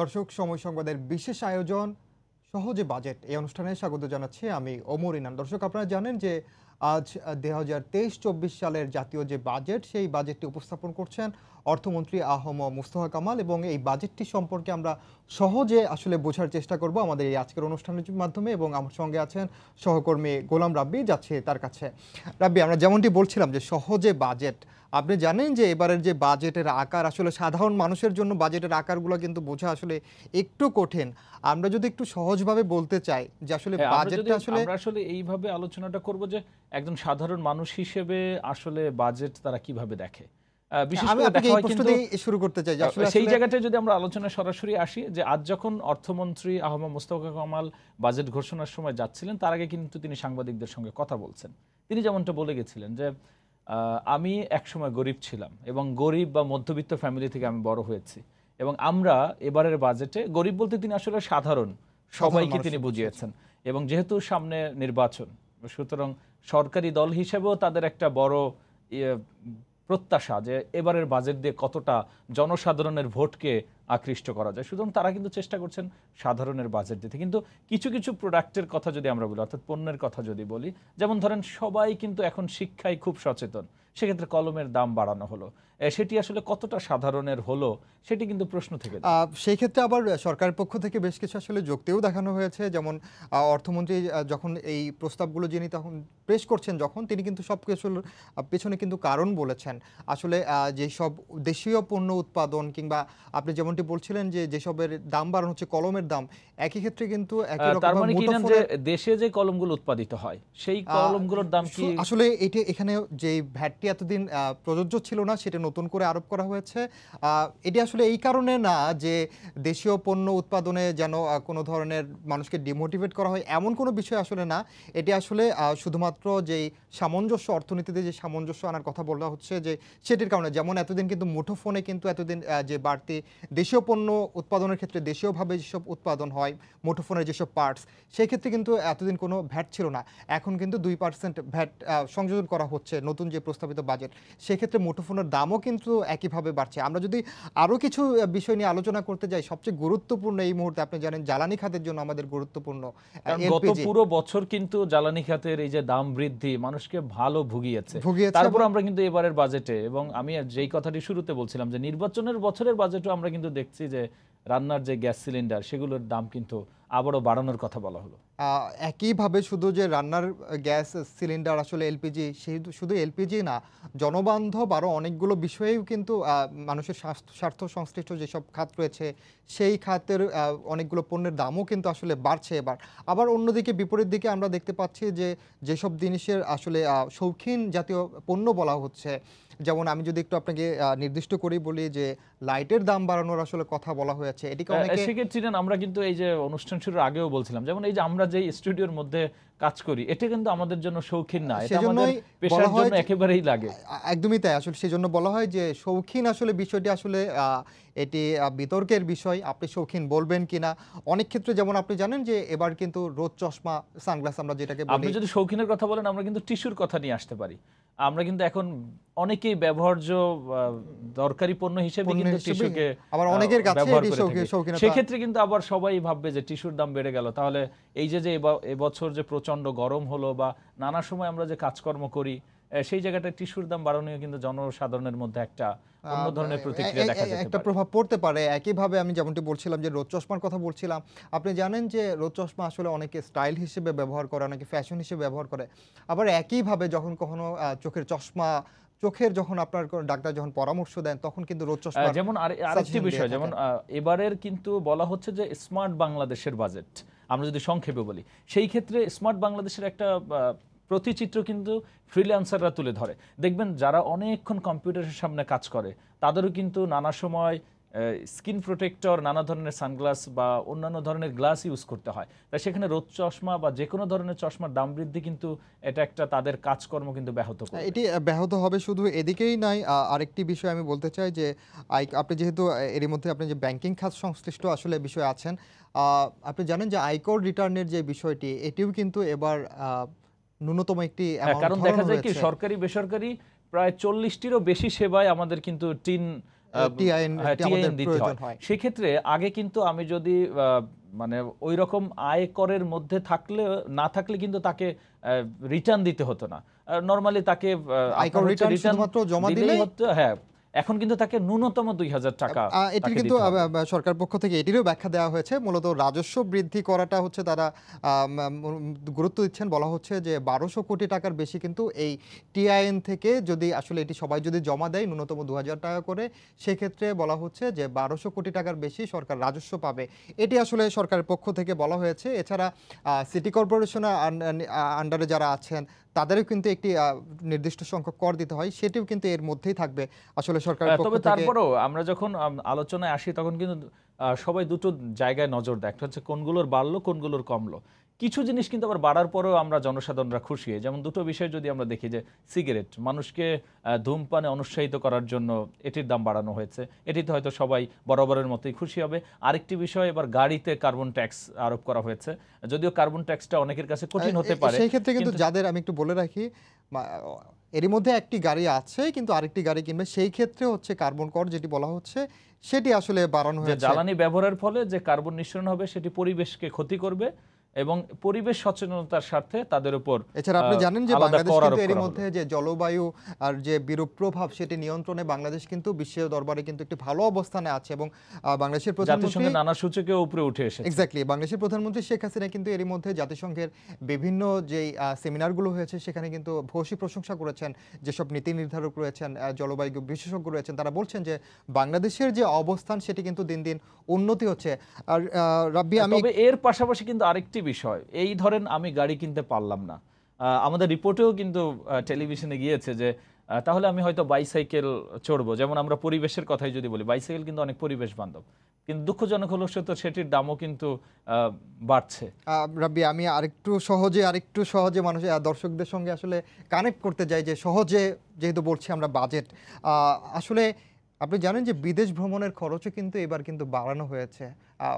দর্শক, সময় সংবাদের বিশেষ আয়োজন, সহজে বাজেট। এই অনুষ্ঠানে স্বাগত জানাচ্ছি আমি ওমর ইনান দর্শক, আপনারা জানেন যে আজ দুই হাজার তেইশ চব্বিশ সালের জাতীয় যে বাজেট সেই বাজেটটি উপস্থাপন করছেন অর্থমন্ত্রী আহম মুস্তফা কামাল এবং এই বাজেটটি সম্পর্কে আমরা সহজে আসলে বোঝার চেষ্টা করব আমাদের এই আজকের অনুষ্ঠানের মাধ্যমে এবং আমার সঙ্গে আছেন সহকর্মী গোলাম রাব্বি যাচ্ছে তার কাছে। রাব্বি আমরা যেমনটি বলছিলাম যে সহজে বাজেট আপনি জানেন যে এবারের যে বাজেটের আকার আসলে সাধারণ মানুষের জন্য বাজেটের আকারগুলো কিন্তু বোঝা আসলে একটু কঠিন। আমরা যদি একটু সহজভাবে বলতে চাই যে আসলে হ্যাঁ, বাজেটটা আসলে আমরা আসলে এইভাবে আলোচনাটা করব যে একজন সাধারণ মানুষ হিসেবে আসলে বাজেট তারা কীভাবে দেখে? বিশেষ করে শুরু করতে চাই সেই জায়গাটায় যদি আমরা আলোচনা সরাসরি আসি যে আজ যখন অর্থমন্ত্রী আহমদ মোস্তফা কামাল বাজেট ঘোষণার সময় যাচ্ছিলেন তার আগে কিন্তু তিনি সাংবাদিকদের সঙ্গে কথা বলছেন। তিনি যেমনটা বলে গেছিলেন যে আমি একসময় গরিব ছিলাম এবং গরিব বা মধ্যবিত্ত ফ্যামিলি থেকে আমি বড় হয়েছি এবং আমরা এবারের বাজেটে গরিব বলতে তিনি আসলে সাধারণ সবাইকে তিনি বুঝিয়েছেন। এবং যেহেতু সামনে নির্বাচন সুতরাং সরকারি দল হিসেবেও তাদের একটা বড় প্রত্যাশা যে এবারের বাজেট দিয়ে কতটা জনসাধারণের ভোটকে আকৃষ্ট করা যায়। সুতরাং তারা কিন্তু চেষ্টা করছেন সাধারণের বাজেট দিতে। কিন্তু কিছু কিছু প্রোডাক্টের কথা যদি আমরা বলি, অর্থাৎ পণ্যের কথা যদি বলি, যেমন ধরেন সবাই কিন্তু এখন শিক্ষায় খুব সচেতন। সেক্ষেত্রে কলমের দাম বাড়ানো হলো। সেটি আসলে কতটা সাধারণের হলো সেটি কিন্তু প্রশ্ন থেকে সেই ক্ষেত্রে আবার সরকারের পক্ষ থেকে বেশ কিছু আসলে যুক্তিও দেখানো হয়েছে। যেমন অর্থমন্ত্রী যখন এই প্রস্তাবগুলো যিনি তখন পেশ করছেন যখন তিনি কিন্তু সব কিছুর পেছনে কিন্তু কারণ বলেছেন। আসলে আহ, যেসব দেশীয় পণ্য উৎপাদন কিংবা আপনি যেমনটি বলছিলেন যে যেসবের দাম বাড়ানো হচ্ছে কলমের দাম একই ক্ষেত্রে কিন্তু একই রকম তার মানে কি যে দেশে যে কলমগুলো উৎপাদিত হয় সেই কলমগুলোর দাম কি আসলে এটি এখানে যে ভ্যাটটি এতদিন প্রযোজ্য ছিল না সেটা নতুন করে আরোপ করা হয়েছে। এটি আসলে এই কারণে না যে দেশীয় পণ্য উৎপাদনে যেন কোনো ধরনের মানুষকে ডিমোটিভেট করা হয় এমন কোনো বিষয় আসলে না। এটি আসলে আহ, শুধুমাত্র যেই সামঞ্জস্য অর্থনীতিতে যে সামঞ্জস্য আনার কথা বলা হচ্ছে যে সেটির কারণে। যেমন এতদিন কিন্তু মুঠোফোনে কিন্তু এতদিন যে বাড়তি দেশীয় পণ্য উৎপাদনের ক্ষেত্রে দেশীয়ভাবে যেসব উৎপাদন হয় মুঠোফোনের যেসব পার্টস সেই ক্ষেত্রে কিন্তু এতদিন কোনো ভ্যাট ছিল না। এখন কিন্তু দুই পার্সেন্ট ভ্যাট সংযোজন করা হচ্ছে নতুন যে প্রস্তাবিত বাজেট সেক্ষেত্রে মুঠোফোনের দামও কিন্তু একইভাবে বাড়ছে। আমরা যদি আরও কিছু বিষয় নিয়ে আলোচনা করতে যাই সবচেয়ে গুরুত্বপূর্ণ এই মুহূর্তে আপনি জানেন জ্বালানি খাতের জন্য আমাদের গুরুত্বপূর্ণ গত পুরো বছর কিন্তু জ্বালানি খাতের এই যে দাম বৃদ্ধি মানুষকে ভালো ভুগিয়েছে। তারপর আমরা কিন্তু এবারের বাজেটে এবং আমি যেই কথাটি শুরুতে বলছিলাম যে নির্বাচনের বছরের বাজেটও আমরা কিন্তু দেখছি যে রান্নার যে গ্যাস সিলিন্ডার, সেগুলোর দাম কিন্তু আবারও বাড়ানোর কথা বলা হলো। একইভাবে শুধু যে রান্নার গ্যাস সিলিন্ডার আসলে এলপিজি সেই শুধু এলপিজি না, জনবান্ধব আরও অনেকগুলো বিষয়েও কিন্তু মানুষের স্বার্থ সংশ্লিষ্ট যেসব খাত রয়েছে, সেই খাতের অনেকগুলো পণ্যের দামও কিন্তু আসলে বাড়ছে এবার। আবার অন্যদিকে, বিপরীত দিকে আমরা দেখতে পাচ্ছি যে, যেসব জিনিসের আসলে শৌখিন জাতীয় পণ্য বলা হচ্ছে, যেমন আমি যদি একটু আপনাকে নির্দিষ্ট করেই বলি যে লাইটের দাম বাড়ানোর আসলে কথা বলা হয়েছে। এটিকে অনেকে সেক্ষেত্রে আমরা কিন্তু এই যে অনুষ্ঠান শুরুর আগেও বলছিলাম যেমন এই যে আমরা যে স্টুডিওর মধ্যে কাজ করি এটা কিন্তু আমাদের জন্য শৌখিন না এটা আমাদের পেশার জন্য একেবারেই লাগে। একদমই তাই আসলে সেই জন্য বলা হয় যে শৌখিন আসলে বিষয়টি আসলে এটি বিতর্কের বিষয় আপনি শৌখিন বলবেন কিনা। অনেক ক্ষেত্রে যেমন আপনি জানেন যে এবার কিন্তু রোদ চশমা সানগ্লাস আমরা যেটাকে আপনি যদি শৌখিনের কথা বলেন আমরা কিন্তু টিস্যুর কথা নিয়ে আসতে পারি। আমরা কিন্তু এখন অনেকেই ব্যবহার্য দরকারি পণ্য হিসেবে কিন্তু টিস্যুকে আবার অনেকের কাছে। সেক্ষেত্রে কিন্তু আবার সবাই ভাববে যে টিস্যুর দাম বেড়ে গেল। তাহলে এই যে যে এবছর যে প্রচণ্ড গরম হলো বা নানা সময় আমরা যে কাজকর্ম করি সেই জায়গাটায় টিস্যুর দাম বাড়ানো কিন্তু জনসাধারণের মধ্যে একটা অন্য ধরনের প্রতিক্রিয়া দেখা যেতে একটা প্রভাব পড়তে পারে। একইভাবে আমি যেমনটি বলছিলাম যে রোদ চশমার কথা বলছিলাম আপনি জানেন যে রোদ চশমা আসলে অনেকে স্টাইল হিসেবে ব্যবহার করে অনেকে ফ্যাশন হিসেবে ব্যবহার করে। আবার একইভাবে যখন কখনো চোখের চশমা চোখের যখন আপনার কোনো ডাক্তার যখন পরামর্শ দেন তখন কিন্তু রোদ চশমা যেমন আর আরেকটি বিষয় যেমন এবারের কিন্তু বলা হচ্ছে যে স্মার্ট বাংলাদেশের বাজেট। আমরা যদি সংক্ষেপে বলি, সেই ক্ষেত্রে স্মার্ট বাংলাদেশের একটা প্রতিচিত্র কিন্তু ফ্রিল্যান্সাররা তুলে ধরে। দেখবেন যারা অনেকক্ষণ কম্পিউটারের সামনে কাজ করে, তাদেরও কিন্তু নানা সময় স্কিন প্রোটেক্টর নানা ধরনের সানগ্লাস বা অন্যান্য ধরনের গ্লাস ইউজ করতে হয়। তাই সেখানে রোদ চশমা বা যে কোনো ধরনের চশমার দাম বৃদ্ধি কিন্তু এটা একটা তাদের কাজকর্ম কিন্তু ব্যাহত করে এটি ব্যাহত হবে শুধু এদিকেই নাই আরেকটি বিষয় আমি বলতে চাই যে আপনি যেহেতু এর মধ্যে আপনি যে ব্যাংকিং খাত সংশ্লিষ্ট আসলে বিষয় আছেন আপনি জানেন যে আয়কর রিটার্নের যে বিষয়টি এটিও কিন্তু এবার ন্যূনতম একটি হ্যাঁ, কারণ দেখা যায় কি সরকারি বেসরকারি প্রায় চল্লিশটিরও বেশি সেবায় আমাদের কিন্তু টিন হ্যাঁ। সেক্ষেত্রে আগে কিন্তু আমি যদি আহ, মানে ওই রকম আয় করের মধ্যে থাকলে না থাকলে কিন্তু তাকে রিটার্ন দিতে হতো না। নর্মালি তাকে return জমা দিলেই হ্যাঁ। এখন কিন্তু তাকে ন্যূনতম দুই হাজার টাকা এটি কিন্তু সরকার পক্ষ থেকে এটিরও ব্যাখ্যা দেওয়া হয়েছে। মূলত রাজস্ব বৃদ্ধি করাটা হচ্ছে তারা গুরুত্ব দিচ্ছেন। বলা হচ্ছে যে বারোশো কোটি টাকার বেশি কিন্তু এই টিআইএন থেকে যদি আসলে এটি সবাই যদি জমা দেয় ন্যূনতম দু হাজার টাকা করে সেক্ষেত্রে বলা হচ্ছে যে বারোশো কোটি টাকার বেশি সরকার রাজস্ব পাবে। এটি আসলে সরকারের পক্ষ থেকে বলা হয়েছে। এছাড়া সিটি কর্পোরেশনের আন্ডারে যারা আছেন তাদেরও কিন্তু একটি নির্দিষ্ট সংখ্যক কর দিতে হয় সেটিও কিন্তু এর মধ্যেই থাকবে আসলে সরকারের হ্যাঁ, তবে তারপরেও আমরা যখন আলোচনায় আসি তখন কিন্তু আহ, সবাই দুটো জায়গায় নজর দেয়। একটা হচ্ছে কোনগুলোর বাড়লো কোনগুলোর কমলো। কিছু জিনিস কিন্তু আবার বাড়ার পরেও আমরা জনসাধারণরা খুশি হই। যেমন দুটো বিষয় যদি আমরা দেখি যে সিগারেট মানুষকে ধূমপানে অনুৎসাহিত করার জন্য এটির দাম বাড়ানো হয়েছে। এটিতে হয়তো সবাই বরাবরের মতোই খুশি হবে। আরেকটি বিষয় এবার গাড়িতে কার্বন ট্যাক্স আরোপ করা হয়েছে। যদিও কার্বন ট্যাক্সটা অনেকের কাছে কঠিন হতে পারে সেই ক্ষেত্রে কিন্তু যাদের আমি একটু বলে রাখি এরই মধ্যে একটি গাড়ি আছে কিন্তু আরেকটি গাড়ি কিনবে। সেই ক্ষেত্রে হচ্ছে কার্বন কর যেটি বলা হচ্ছে সেটি আসলে বাড়ানো হয়েছে। জ্বালানি ব্যবহারের ফলে যে কার্বন নিঃসরণ হবে সেটি পরিবেশকে ক্ষতি করবে। এবং পরিবেশ সচেতনতার স্বার্থে তাদের উপর এছাড়া আপনি জানেন যে বাংলাদেশ কিন্তু হলো। মধ্যে যে জলবায়ু আর যে বিরূপ প্রভাব সেটি নিয়ন্ত্রণে বাংলাদেশ কিন্তু বিশ্ব দরবারে কিন্তু একটি ভালো অবস্থানে আছে এবং বাংলাদেশের প্রধানমন্ত্রী নানা সূচকে উপরে উঠে এসেছে এক্স্যাক্টলি বাংলাদেশের প্রধানমন্ত্রী শেখ হাসিনা কিন্তু এরই মধ্যে জাতিসংঘের বিভিন্ন যেই আহ, সেমিনারগুলো হয়েছে সেখানে কিন্তু ভূয়সী প্রশংসা করেছেন যেসব নীতি নির্ধারক রয়েছেন জলবায়ু বিশেষজ্ঞ রয়েছেন তারা বলছেন যে বাংলাদেশের যে অবস্থান সেটি কিন্তু দিন দিন উন্নতি হচ্ছে আর রাব্বি আমি তবে এর পাশাপাশি কিন্তু আরেকটি বিষয়। এই ধরেন আমি গাড়ি কিনতে পারলাম না। আমাদের রিপোর্টেও কিন্তু টেলিভিশনে গিয়েছে যে তাহলে আমি হয়তো বাইসাইকেল চড়বো। যেমন আমরা পরিবেশের কথাই যদি বলি বাইসাইকেল কিন্তু অনেক পরিবেশ বান্ধব। কিন্তু দুঃখজনক হলো সে তো সেটির দামও কিন্তু বাড়ছে। রাব্বি আমি আরেকটু সহজে আরেকটু সহজে মানুষের আহ, দর্শকদের সঙ্গে আসলে কানেক্ট করতে যাই যে সহজে যেহেতু বলছি আমরা বাজেট আসলে আপনি জানেন যে বিদেশ ভ্রমণের খরচও কিন্তু এবার কিন্তু বাড়ানো হয়েছে।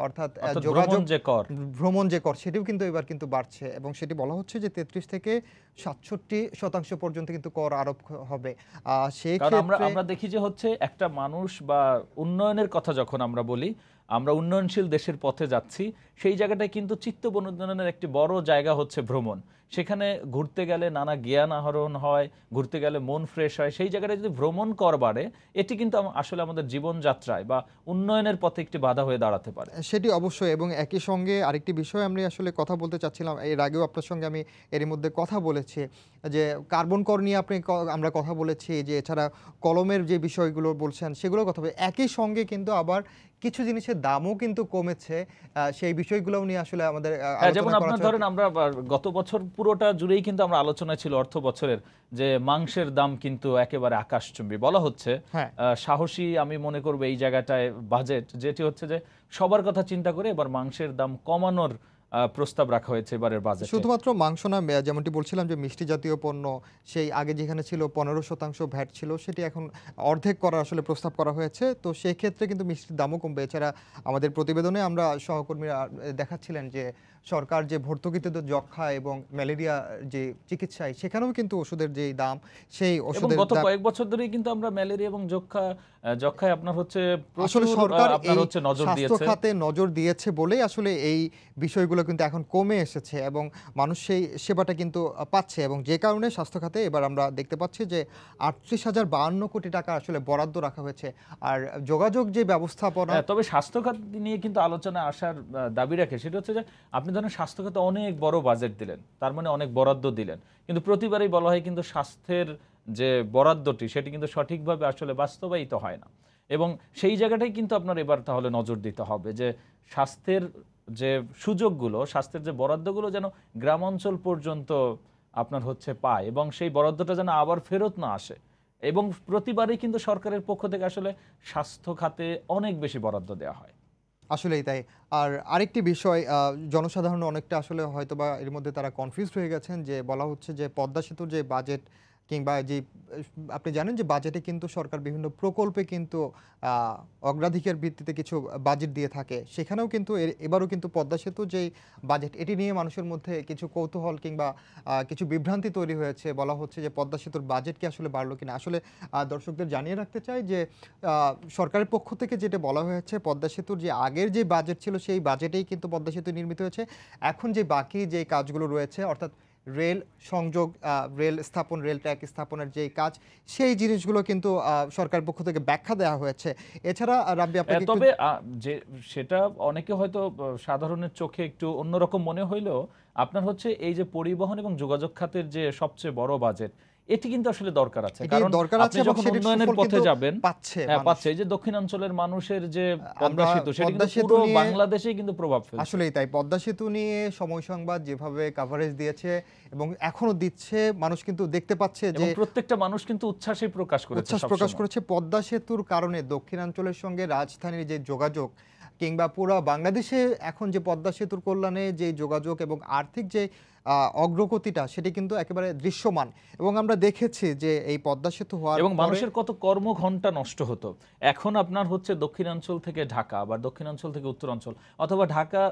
অর্থাৎ যোগাযোগ যে কর। ভ্রমণ যে কর সেটিও কিন্তু এবার কিন্তু বাড়ছে এবং সেটি বলা হচ্ছে যে তেত্রিশ থেকে সাতষট্টি শতাংশ পর্যন্ত কিন্তু কর আরোপ হবে। আহ, সেই আমরা আমরা দেখি যে হচ্ছে একটা মানুষ বা উন্নয়নের কথা যখন আমরা বলি আমরা উন্নয়নশীল দেশের পথে যাচ্ছি। সেই জায়গাটায় কিন্তু চিত্ত বিনোদনের একটি বড় জায়গা হচ্ছে ভ্রমণ। সেখানে ঘুরতে গেলে নানা জ্ঞান আহরণ হয়, ঘুরতে গেলে মন ফ্রেশ হয়। সেই জায়গাটায় যদি ভ্রমণ করবারে এটি কিন্তু আসলে আমাদের জীবনযাত্রায় বা উন্নয়নের পথে একটি বাধা হয়ে দাঁড়াতে পারে। সেটি অবশ্যই এবং একই সঙ্গে আরেকটি বিষয় আমি আসলে কথা বলতে চাচ্ছিলাম। এর আগেও আপনার সঙ্গে আমি এর মধ্যে কথা বলেছি যে কার্বন কর নিয়ে আপনি আমরা কথা বলেছি যে এছাড়া কলমের যে বিষয়গুলো বলছেন সেগুলো কথা বলে একই সঙ্গে কিন্তু আবার কিছু জিনিসের দামও কিন্তু কমেছে সেই বিষয়গুলো নিয়ে আসলে আমাদের হ্যাঁ, যেমন আপনার ধরেন আমরা গত বছর পুরোটা জুড়েই কিন্তু আমরা আলোচনা ছিল অর্থ বছরের যে মাংসের দাম কিন্তু একেবারে আকাশচুম্বী। বলা হচ্ছে হ্যাঁ। সাহসী আমি মনে করব এই জায়গাটায় বাজেট যেটি হচ্ছে যে সবার কথা চিন্তা করে এবার মাংসের দাম কমানোর প্রস্তাব রাখা হয়েছে এবারের বাজেটে। শুধুমাত্র মাংস না যেমনটি বলছিলাম যে মিষ্টি জাতীয় পণ্য, সেই আগে যেখানে ছিল পনেরো শতাংশ ভ্যাট ছিল, সেটি এখন অর্ধেক করার আসলে প্রস্তাব করা হয়েছে। তো সেই ক্ষেত্রে কিন্তু মিষ্টির দামও কমবে। এছাড়া আমাদের প্রতিবেদনে আমরা সহকর্মীরা দেখাচ্ছিলেন যে সরকার যে ভর্তুকিতে যক্ষা এবং ম্যালেরিয়া যে চিকিৎসায় সেখানেও কিন্তু ওষুধের যে দাম সেই ওষুধের গত কয়েক বছর ধরেই কিন্তু আমরা ম্যালেরিয়া এবং যক্ষা যক্ষায় আপনার হচ্ছে আসলে সরকার আপনার হচ্ছে নজর স্বাস্থ্য দিয়েছে। খাতে নজর দিয়েছে বলেই আসলে এই বিষয়গুলো কিন্তু এখন কমে এসেছে এবং মানুষ সেই সেবাটা কিন্তু পাচ্ছে এবং যে কারণে স্বাস্থ্য খাতে এবার আমরা দেখতে পাচ্ছি যে আটত্রিশ হাজার বাহান্ন কোটি টাকা আসলে বরাদ্দ রাখা হয়েছে। আর যোগাযোগ যে ব্যবস্থাপনা হ্যাঁ, তবে স্বাস্থ্য খাত নিয়ে কিন্তু আলোচনা আসার দাবি রাখে সেটা হচ্ছে যে আপনি ধরেন স্বাস্থ্য খাতে অনেক বড় বাজেট দিলেন, তার মানে অনেক বরাদ্দ দিলেন। কিন্তু প্রতিবারই বলা হয় কিন্তু স্বাস্থ্যের যে বরাদ্দটি, সেটি কিন্তু সঠিকভাবে আসলে বাস্তবায়িত হয় না। এবং সেই জায়গাটাই কিন্তু আপনার এবার তাহলে নজর দিতে হবে যে স্বাস্থ্যের যে সুযোগগুলো, স্বাস্থ্যের যে বরাদ্দগুলো যেন গ্রাম অঞ্চল পর্যন্ত আপনার হচ্ছে পায় এবং সেই বরাদ্দটা যেন আবার ফেরত না আসে। এবং প্রতিবারই কিন্তু সরকারের পক্ষ থেকে আসলে স্বাস্থ্য খাতে অনেক বেশি বরাদ্দ দেওয়া হয়। আসলেই তাই। আর আরেকটি বিষয় জনসাধারণ অনেকটা আসলে হয়তোবা এর মধ্যে তারা কনফিউজড হয়ে গেছেন যে বলা হচ্ছে যে পদ্মা সেতুর যে বাজেট কিংবা যে, আপনি জানেন যে বাজেটে কিন্তু সরকার বিভিন্ন প্রকল্পে কিন্তু অগ্রাধিকার ভিত্তিতে কিছু বাজেট দিয়ে থাকে। সেখানেও কিন্তু এবারও কিন্তু পদ্মা সেতু যেই বাজেট এটি নিয়ে মানুষের মধ্যে কিছু কৌতূহল কিংবা কিছু বিভ্রান্তি তৈরি হয়েছে। বলা হচ্ছে যে পদ্মা সেতুর বাজেট কি আসলে বাড়লো কিনা। আসলে দর্শকদের জানিয়ে রাখতে চাই যে সরকারের পক্ষ থেকে যেটা বলা হয়েছে, পদ্মা সেতুর যে আগের যে বাজেট ছিল, সেই বাজেটেই কিন্তু পদ্মা সেতু নির্মিত হয়েছে। এখন যে বাকি যে কাজগুলো রয়েছে, অর্থাৎ রেল সংযোগ রেল স্থাপন রেল ট্র্যাক স্থাপনের যে কাজ সেই জিনিসগুলো কিন্তু সরকার পক্ষ থেকে ব্যাখ্যা দেওয়া হয়েছে। এছাড়া রাব্বি আপনাকে তবে যে সেটা অনেকে হয়তো সাধারণের চোখে একটু অন্যরকম মনে হইলেও আপনার হচ্ছে এই যে পরিবহন এবং যোগাযোগ খাতের যে সবচেয়ে বড় বাজেট এটি কিন্তু আসলে দরকার আছে। কারণ দরকার আছে আপনি যখন উন্নয়নের পথে যাবেন পাচ্ছে হ্যাঁ পাচ্ছে এই যে দক্ষিণাঞ্চলের মানুষের যে পদ্মা সেতু সেটা কিন্তু পুরো বাংলাদেশেই কিন্তু প্রভাব ফেলছে। আসলেই তাই পদ্মা সেতু নিয়ে সময় সংবাদ যেভাবে কাভারেজ দিয়েছে এবং এখনও দিচ্ছে মানুষ কিন্তু দেখতে পাচ্ছে যে প্রত্যেকটা মানুষ কিন্তু উচ্ছ্বাসই প্রকাশ করেছে উচ্ছ্বাস প্রকাশ করেছে পদ্মা সেতুর কারণে দক্ষিণাঞ্চলের সঙ্গে রাজধানীর যে যোগাযোগ কিংবা পুরো বাংলাদেশে এখন যে পদ্মা সেতুর কল্যাণে যে যোগাযোগ এবং আর্থিক যে অগ্রগতিটা সেটি কিন্তু একেবারে দৃশ্যমান। এবং আমরা দেখেছি যে এই পদ্মা সেতু হওয়ার এবং মানুষের কত কর্মঘণ্টা নষ্ট হতো। এখন আপনার হচ্ছে দক্ষিণাঞ্চল থেকে ঢাকা বা দক্ষিণাঞ্চল থেকে উত্তরাঞ্চল অথবা ঢাকা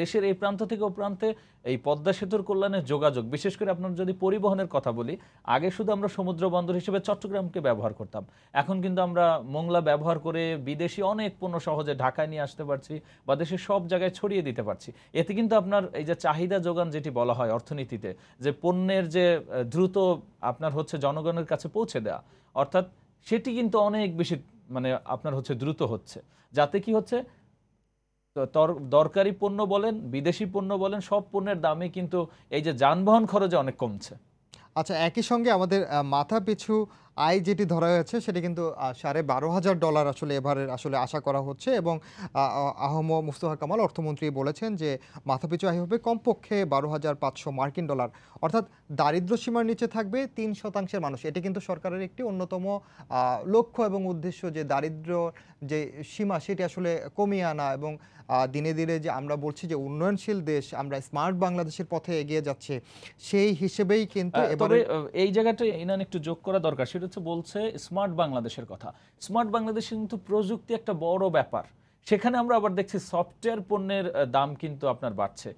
দেশের এই প্রান্ত থেকে ও প্রান্তে এই পদ্মা সেতুর কল্যাণে যোগাযোগ। বিশেষ করে আপনার যদি পরিবহনের কথা বলি, আগে শুধু আমরা সমুদ্র বন্দর হিসেবে চট্টগ্রামকে ব্যবহার করতাম। এখন কিন্তু আমরা মোংলা ব্যবহার করে বিদেশি অনেক পণ্য সহজে ঢাকায় নিয়ে আসতে পারছি বা দেশের সব জায়গায় ছড়িয়ে দিতে পারছি। এতে কিন্তু আপনার এই যে চাহিদা যোগান যেটি বলা হয় অর্থনীতিতে, যে পণ্যের যে দ্রুত আপনার হচ্ছে জনগণের কাছে পৌঁছে দেওয়া অর্থাৎ সেটি কিন্তু অনেক বেশি মানে আপনার হচ্ছে দ্রুত হচ্ছে। যাতে কি হচ্ছে? দরকারি পণ্য বলেন, বিদেশি পণ্য বলেন, সব পণ্যের দামে কিন্তু এই যে যানবাহন খরচে অনেক কমছে। আচ্ছা একই সঙ্গে আমাদের মাথা পিছু আয় যেটি ধরা হয়েছে সেটি কিন্তু সাড়ে বারো হাজার ডলার আসলে এবারের আসলে আশা করা হচ্ছে এবং আহ, আহ, আহম মুস্তফা কামাল অর্থমন্ত্রী বলেছেন যে মাথাপিছু আয় হবে কমপক্ষে বারো হাজার পাঁচশো মার্কিন ডলার। অর্থাৎ দারিদ্র সীমার নিচে থাকবে তিন শতাংশের মানুষ। এটি কিন্তু সরকারের একটি অন্যতম লক্ষ্য এবং উদ্দেশ্য যে দারিদ্র যে সীমা সেটি আসলে কমিয়ে আনা এবং দিনে দিনে যে আমরা বলছি যে উন্নয়নশীল দেশ আমরা স্মার্ট বাংলাদেশের পথে এগিয়ে যাচ্ছে সেই হিসেবেই কিন্তু এই জায়গাটা ইনান একটু যোগ করা দরকার। সেটা হচ্ছে বলছে স্মার্ট বাংলাদেশের কথা। স্মার্ট বাংলাদেশে কিন্তু প্রযুক্তি একটা বড় ব্যাপার। সেখানে আমরা আবার দেখছি সফটওয়্যার পণ্যের দাম কিন্তু আপনার বাড়ছে।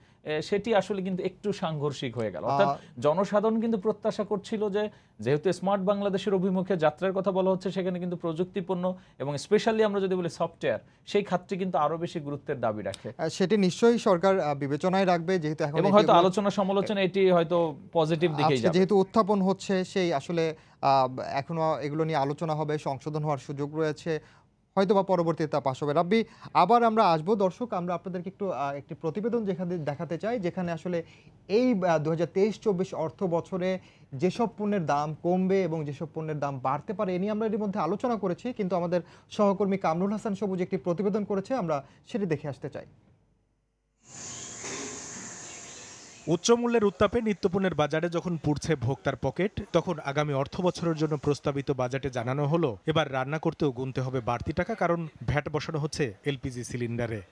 সেটি আসলে কিন্তু একটু সাংঘর্ষিক হয়ে গেল। অর্থাৎ জনসাধারণ কিন্তু প্রত্যাশা করছিল যে যেহেতু স্মার্ট বাংলাদেশের অভিমুখে যাত্রার কথা বলা হচ্ছে সেখানে কিন্তু প্রযুক্তি পণ্য এবং স্পেশালি আমরা যদি বলি সফটওয়্যার সেই খাতটি কিন্তু আরও বেশি গুরুত্বের দাবি রাখে। সেটি নিশ্চয়ই সরকার বিবেচনায় রাখবে যেহেতু এখন এবং হয়তো আলোচনা সমালোচনা এটি হয়তো পজিটিভ দিকেই যাবে। যেহেতু উত্থাপন হচ্ছে সেই আসলে আহ, এখনও এগুলো নিয়ে আলোচনা হবে সংশোধন হওয়ার সুযোগ রয়েছে। হয়তো বা পরবর্তীতে তা পাশ হবে রাব্বি, আবার আমরা আসব। দর্শক, আমরা আপনাদেরকে একটু একটি প্রতিবেদন যেখানে দেখাতে চাই, যেখানে আসলে এই দু হাজার তেইশ চব্বিশ অর্থ বছরে যেসব পণ্যের দাম কমবে এবং যেসব পণ্যের দাম বাড়তে পারে, এ নিয়ে আমরা এর মধ্যে আলোচনা করেছি। কিন্তু আমাদের সহকর্মী কামরুল হাসান সবুজ একটি প্রতিবেদন করেছে, আমরা সেটি দেখে আসতে চাই। উচ্চ মূল্যের উত্তাপে নিত্যপণ্যের বাজারে যখন পুড়ছে ভোক্তার পকেট, তখন আগামী অর্থ বছরের জন্য প্রস্তাবিত বাজেটে জানানো হলো, এবার রান্না করতেও গুনতে হবে বাড়তি টাকা কারণ ভ্যাট বসানো হচ্ছে এলপিজি সিলিন্ডারে।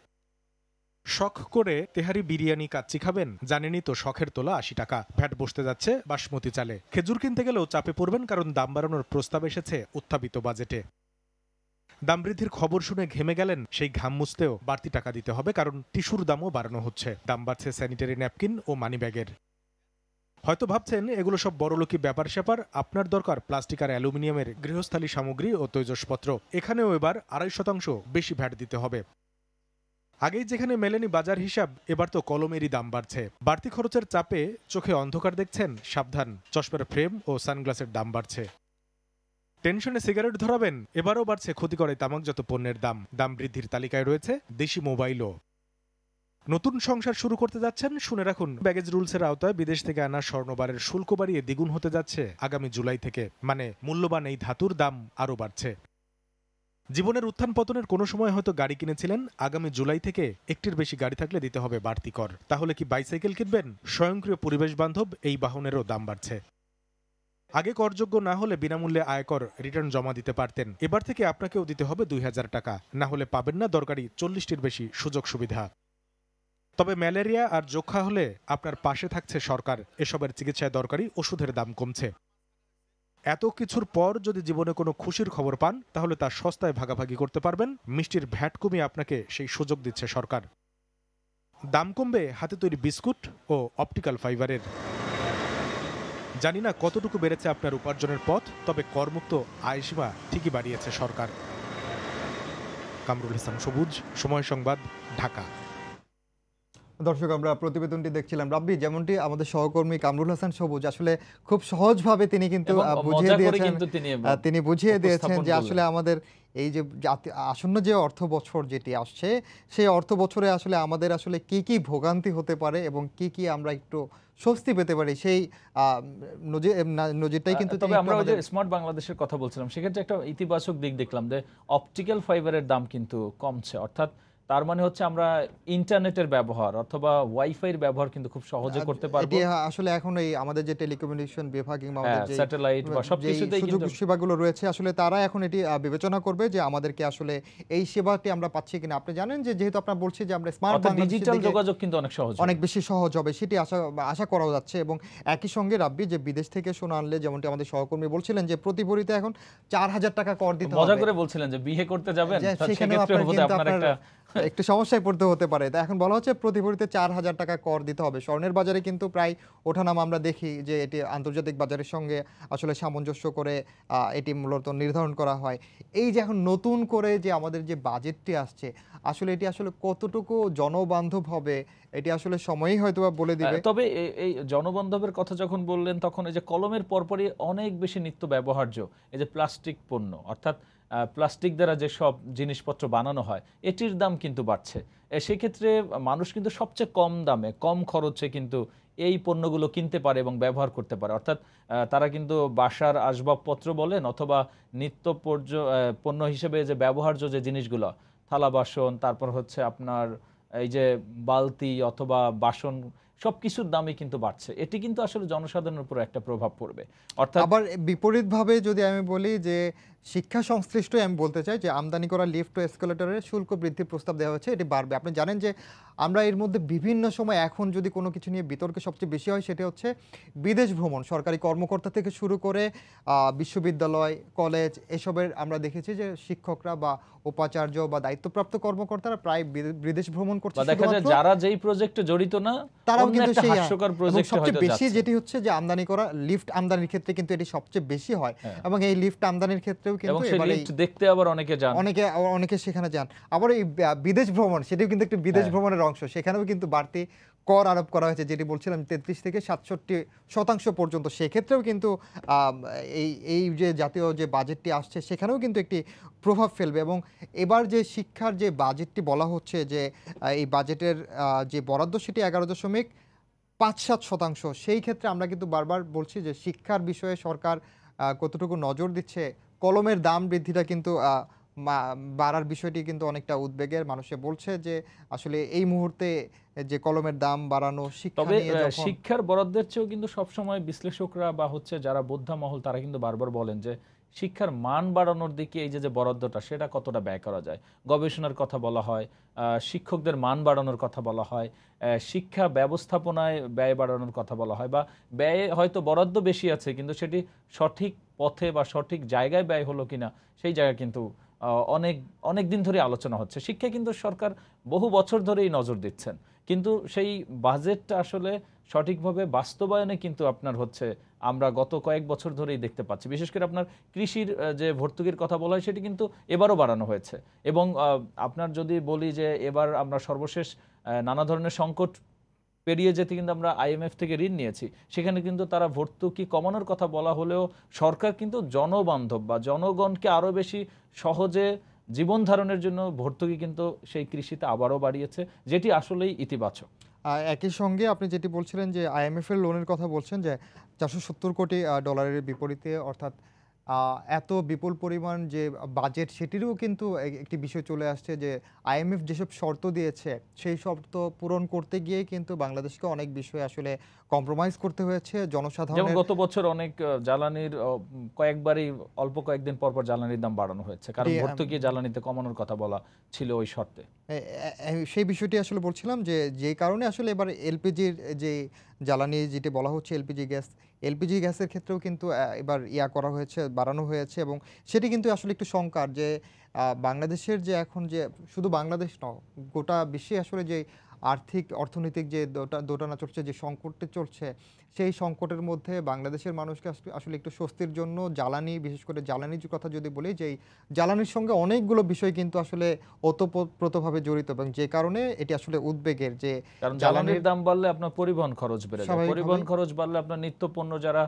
শখ করে তেহারি বিরিয়ানি কাচ্চি খাবেন? জানেনই তো শখের তোলা আশি টাকা। ভ্যাট বসতে যাচ্ছে বাসমতি চালে। খেজুর কিনতে গেলেও চাপে পড়বেন কারণ দাম বাড়ানোর প্রস্তাব এসেছে উত্থাপিত বাজেটে। দাম বৃদ্ধির খবর শুনে ঘেমে গেলেন। সেই ঘাম মুছতেও বাড়তি টাকা দিতে হবে, কারণ টিস্যুর দামও বাড়ানো হচ্ছে। দাম বাড়ছে স্যানিটারি ন্যাপকিন ও মানিব্যাগের। হয়তো ভাবছেন, এগুলো সব বড়লোকি ব্যাপার স্যাপার। আপনার দরকার প্লাস্টিক আর অ্যালুমিনিয়ামের গৃহস্থালী সামগ্রী ও তৈজসপত্র। এখানেও এবার আড়াই শতাংশ বেশি ভ্যাট দিতে হবে। আগেই যেখানে মেলেনি বাজার হিসাব, এবার তো কলমেরই দাম বাড়ছে। বাড়তি খরচের চাপে চোখে অন্ধকার দেখছেন, সাবধান। চশমার ফ্রেম ও সানগ্লাসের দাম বাড়ছে। টেনশনে সিগারেট ধরাবেন? এবারও বাড়ছে ক্ষতিকর এই তামাকজাত পণ্যের দাম। দাম বৃদ্ধির তালিকায় রয়েছে দেশি মোবাইলও। নতুন সংসার শুরু করতে যাচ্ছেন? শুনে রাখুন, ব্যাগেজ রুলসের আওতায় বিদেশ থেকে আনা স্বর্ণবারের শুল্ক বাড়িয়ে দ্বিগুণ হতে যাচ্ছে আগামী জুলাই থেকে। মানে মূল্যবান এই ধাতুর দাম আরও বাড়ছে। জীবনের উত্থান পতনের কোনো সময় হয়তো গাড়ি কিনেছিলেন, আগামী জুলাই থেকে একটির বেশি গাড়ি থাকলে দিতে হবে বাড়তি কর। তাহলে কি বাইসাইকেল কিনবেন? স্বয়ংক্রিয় পরিবেশ বান্ধব এই বাহনেরও দাম বাড়ছে। আগে করযোগ্য না হলে বিনামূল্যে আয়কর রিটার্ন জমা দিতে পারতেন। এবার থেকে আপনাকেও দিতে হবে দুই হাজার টাকা। না হলে পাবেন না দরকারি চল্লিশটির বেশি সুযোগ সুবিধা। তবে ম্যালেরিয়া আর যক্ষা হলে আপনার পাশে থাকছে সরকার। এসবের চিকিৎসায় দরকারি ওষুধের দাম কমছে। এত কিছুর পর যদি জীবনে কোনো খুশির খবর পান, তাহলে তা সস্তায় ভাগাভাগি করতে পারবেন। মিষ্টির ভ্যাট কমিয়ে আপনাকে সেই সুযোগ দিচ্ছে সরকার। দাম কমবে হাতে তৈরি বিস্কুট ও অপটিক্যাল ফাইবারের। জানি না কতটুকু বেড়েছে আপনার উপার্জনের পথ, তবে করমুক্ত আয়সীমা ঠিকই বাড়িয়েছে সরকার। কামরুল হাসান সবুজ, সময় সংবাদ, ঢাকা। দর্শক আমরা প্রতিবেদনটি দেখছিলাম। রাব্বি যেমনটি আমাদের সহকর্মী কামরুল হাসান সবুজ আসলে খুব সহজভাবে তিনি কিন্তু বুঝিয়ে দিয়েছেন তিনি বুঝিয়ে দিয়েছেন যে আসলে আমাদের এই যে আসন্ন যে অর্থ বছর যেটি আসছে সেই অর্থ বছরে আসলে আমাদের আসলে কি কি ভোগান্তি হতে পারে এবং কি কি আমরা একটু স্বস্তি পেতে পারি সেই নজিরটাই কিন্তু তবে আমরা যে স্মার্ট বাংলাদেশের কথা বলছিলাম সেক্ষেত্রে একটা ইতিবাচক দিক দেখলাম যে অপটিক্যাল ফাইবারের দাম কিন্তু কমছে। অর্থাৎ তার মানে হচ্ছে আমরা ইন্টারনেটের ব্যবহার অথবা ওয়াইফাইয়ের ব্যবহার কিন্তু খুব সহজে করতে পারব। এটি আসলে এখন এই আমাদের যে টেলিকমিউনিকেশন বিভাগ কিংবা আমাদের হ্যাঁ, যে স্যাটেলাইট বা সবকিছুতেই সুযোগ কিন্তু- সেবাগুলো রয়েছে আসলে তারা এখন এটি বিবেচনা করবে যে আমাদেরকে আসলে এই সেবাটি আমরা পাচ্ছি কিনা। আপনি জানেন যে যেহেতু আপনার বলছি যে আমরা স্মার্ট ডিজিটাল যোগাযোগ কিন্তু অনেক সহজ অনেক বেশি সহজ হবে সেটি আশা আশা করা যাচ্ছে। এবং একই সঙ্গে রাব্বি যে বিদেশ থেকে সোনা আনলে যেমনটি আমাদের সহকর্মী বলছিলেন যে প্রতি ভরিতে এখন চার হাজার টাকা কর দিতে মজা করে বলছিলেন যে বিয়ে করতে যাবেন সেক্ষেত্রে আপনার আপনার একটা একটু সমস্যায় পড়তে হতে পারে। তা এখন বলা হচ্ছে প্রতি ভরিতে চার হাজার টাকা কর দিতে হবে। স্বর্ণের বাজারে কিন্তু প্রায় ওঠানামা আমরা দেখি যে এটি আন্তর্জাতিক বাজারের সঙ্গে আসলে সামঞ্জস্য করে এটি মূলত নির্ধারণ করা হয়। এই যে এখন নতুন করে যে আমাদের যে বাজেটটি আসছে, আসলে এটি আসলে কতটুকু জনবান্ধব হবে, এটি আসলে সময়ই হয়তো বলে দিবে। তবে এই জনবান্ধবের কথা যখন বললেন, তখন এই যে কলমের পরপরই অনেক বেশি নিত্য ব্যবহার্য, এই যে প্লাস্টিক পণ্য, অর্থাৎ প্লাস্টিক দ্বারা যে সব জিনিসপত্র বানানো হয়, এটির দাম কিন্তু বাড়ছে। সেক্ষেত্রে মানুষ কিন্তু সবচেয়ে কম দামে, কম খরচে কিন্তু এই পণ্যগুলো কিনতে পারে এবং ব্যবহার করতে পারে। অর্থাৎ তারা কিন্তু বাসার আসবাবপত্র বলেন অথবা নিত্য পর্য পণ্য হিসেবে যে ব্যবহার্য যে জিনিসগুলো, থালা বাসন, তারপর হচ্ছে আপনার এই যে বালতি অথবা বাসন সব কিছুর দামই কিন্তু বাড়ছে। এটি কিন্তু আসলে জনসাধারণের উপর একটা প্রভাব পড়বে। অর্থাৎ আবার বিপরীতভাবে যদি আমি বলি যে শিক্ষা সংশ্লিষ্ট আমি বলতে চাই যে আমদানি করা লিফট ও এসকেলেটরের শুল্ক বৃদ্ধির প্রস্তাব দেওয়া হচ্ছে এটি বাড়বে। আপনি জানেন যে আমরা এর মধ্যে বিভিন্ন সময় এখন যদি কোনো কিছু নিয়ে বিতর্কে সবচেয়ে বেশি হয় সেটা হচ্ছে বিদেশ ভ্রমণ। সরকারি কর্মকর্তা থেকে শুরু করে আহ, বিশ্ববিদ্যালয় কলেজ এসবের আমরা দেখেছি যে শিক্ষকরা বা উপাচার্য বা দায়িত্বপ্রাপ্ত কর্মকর্তারা প্রায় বিদেশ ভ্রমণ করছে দেখা যায় যারা যেই প্রজেক্টে জড়িত না তারাও কিন্তু সেই হাস্যকর এবং সবচেয়ে বেশি যেটি হচ্ছে যে আমদানি করা লিফট আমদানির ক্ষেত্রে কিন্তু এটি সবচেয়ে বেশি হয় হ্যাঁ। এবং এই লিফট আমদানির ক্ষেত্রেও এবং কিন্তু সেই লিফট দেখতে আবার অনেকে যান। অনেকে অনেকে সেখানে যান। আবার এই বিদেশ ভ্রমণ সেটিও কিন্তু একটি বিদেশ হ্যাঁ। ভ্রমণের অংশ। সেখানেও কিন্তু বাড়তি কর আরোপ করা হয়েছে যেটি বলছিলাম তেত্রিশ থেকে সাতষট্টি শতাংশ পর্যন্ত। সেক্ষেত্রেও কিন্তু এই এই যে জাতীয় যে বাজেটটি আসছে সেখানেও কিন্তু একটি প্রভাব ফেলবে। এবং এবার যে শিক্ষার যে বাজেটটি বলা হচ্ছে যে এই বাজেটের যে বরাদ্দ সেটি এগারো দশমিক পাঁচ সাত শতাংশ। সেই ক্ষেত্রে আমরা কিন্তু বারবার বলছি যে শিক্ষার বিষয়ে সরকার কতটুকু নজর দিচ্ছে কলমের দাম বৃদ্ধিটা কিন্তু বাড়ার বিষয়টি কিন্তু অনেকটা উদ্বেগের। মানুষে বলছে যে আসলে এই মুহূর্তে যে কলমের দাম বাড়ানো শিক্ষা তবে শিক্ষার বরাদ্দের চেয়েও কিন্তু সবসময় বিশ্লেষকরা বা হচ্ছে যারা বোদ্ধা মহল তারা কিন্তু বারবার বলেন যে শিক্ষার মান বাড়ানোর দিকে এই যে যে বরাদ্দটা, সেটা কতটা ব্যয় করা যায়? গবেষণার কথা বলা হয় শিক্ষকদের মান বাড়ানোর কথা বলা হয় শিক্ষা ব্যবস্থাপনায় ব্যয় বাড়ানোর কথা বলা হয়, বা ব্যয়ে হয়তো বরাদ্দ বেশি আছে, কিন্তু সেটি সঠিক পথে বা সঠিক জায়গায় ব্যয় হলো কিনা, সেই জায়গায় কিন্তু অনেক অনেক দিন ধরে আলোচনা হচ্ছে। শিক্ষা কিন্তু সরকার বহু বছর ধরেই নজর দিচ্ছেন। কিন্তু সেই বাজেটটা আসলে সঠিকভাবে বাস্তবায়নে কিন্তু আপনার হচ্ছে আমরা গত কয়েক বছর ধরেই দেখতে পাচ্ছি। বিশেষ করে আপনার কৃষির যে ভর্তুকির কথা বলা হয়, সেটি কিন্তু এবারও বাড়ানো হয়েছে। এবং আপনার যদি বলি যে এবার আমরা সর্বশেষ নানা ধরনের সংকট পেরিয়ে যেতে কিন্তু আমরা আইএমএফ থেকে ঋণ নিয়েছি, সেখানে কিন্তু তারা ভর্তুকি কমানোর কথা বলা হলেও সরকার কিন্তু জনবান্ধব বা জনগণকে আরও বেশি সহজে জীবন ধারণের জন্য ভর্তুকি কিন্তু সেই কৃষিতে আবারও বাড়িয়েছে, যেটি আসলেই ইতিবাচক। একই সঙ্গে আপনি যেটি বলছিলেন যে আইএমএফ এর লোনের কথা বলছেন যে চারশো সত্তর কোটি ডলারের বিপরীতে, অর্থাৎ এত বিপুল পরিমাণ যে বাজেট সেটিরও কিন্তু একটি বিষয় চলে আসছে যে আইএমএফ যেসব শর্ত দিয়েছে সেই শর্ত পূরণ করতে গিয়ে কিন্তু বাংলাদেশকে অনেক বিষয়ে আসলে কম্প্রোমাইজ করতে হয়েছে। যেমন গত বছর অনেক জ্বালানির কয়েকবারই অল্প কয়েকদিন পর পর জ্বালানির দাম বাড়ানো হয়েছে। কারণ ভর্তুকি জ্বালানিতে কমানোর কথা বলা ছিল ওই শর্তে। সেই বিষয়টি আসলে বলছিলাম যে যে কারণে আসলে এবার এলপিজির যে জ্বালানি যেটি বলা হচ্ছে এলপিজি গ্যাস এলপিজি গ্যাসের ক্ষেত্রেও কিন্তু এবার ইয়া করা হয়েছে, বাড়ানো হয়েছে এবং সেটি কিন্তু আসলে একটু শঙ্কার যে বাংলাদেশের যে এখন যে শুধু বাংলাদেশ নয় গোটা বিশ্বে আসলে যে আর্থিক অর্থনৈতিক যে দোটা- দোটানা চলছে যে সংকটটি চলছে সেই সংকটের মধ্যে বাংলাদেশের মানুষকে আসলে- একটু স্বস্তির জন্য জ্বালানি বিশেষ করে জ্বালানির কথা যদি বলি যে জ্বালানির সঙ্গে অনেকগুলো বিষয় কিন্তু আসলে ওতপ্রোতভাবে জড়িত এবং যে কারণে এটি আসলে উদ্বেগের যে কারণ জ্বালানির দাম বাড়লে আপনার পরিবহন খরচ বেড়ে যায়। পরিবহন খরচ বাড়লে আপনার নিত্য পণ্য যারা